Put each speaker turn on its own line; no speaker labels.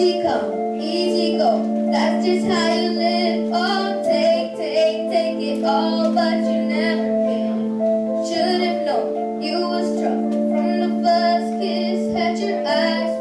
Easy come, easy go. That's just how you live. Oh, take, take, take it all, but you never can. Should've known you was trouble from the first kiss. Had your eyes.